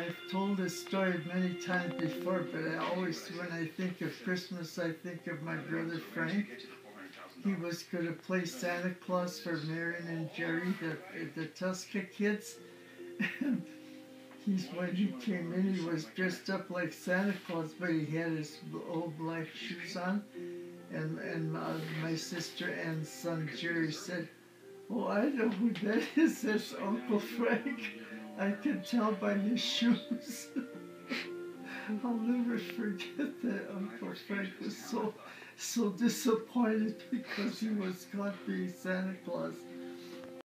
I've told this story many times before, but I always, when I think of Christmas, I think of my brother Frank. He was going to play Santa Claus for Marion and Jerry, the, the Tuska kids. And he's, when he came in, he was dressed up like Santa Claus, but he had his old black shoes on. And, and my, my sister and son Jerry said, Oh, I know who that is. That's Uncle Frank. I can tell by his shoes. I'll never forget that Uncle Frank was so so disappointed because he was caught being Santa Claus.